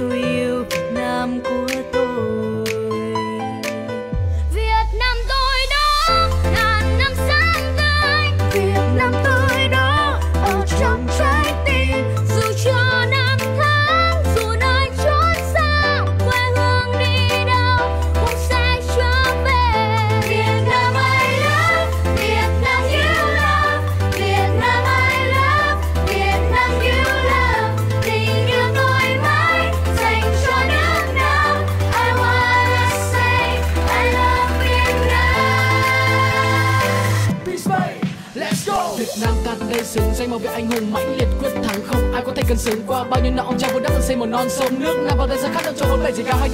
We. Việt Nam ta đây xứng danh màu vị anh hùng mãnh liệt quyết thắng. Không ai có thể cân xứng qua bao nhiêu năm ông cha vô đắp xây một non sông. Nước Nam vào đây ra khát đâu cho bốn về chỉ cao hai